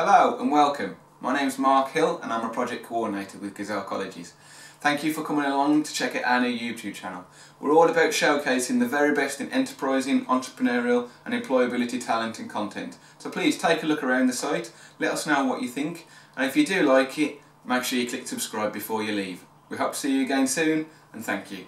Hello and welcome. My name is Mark Hill and I'm a project coordinator with Gazelle Colleges. Thank you for coming along to check out our new YouTube channel. We're all about showcasing the very best in enterprising, entrepreneurial and employability talent and content. So please take a look around the site, let us know what you think and if you do like it, make sure you click subscribe before you leave. We hope to see you again soon and thank you.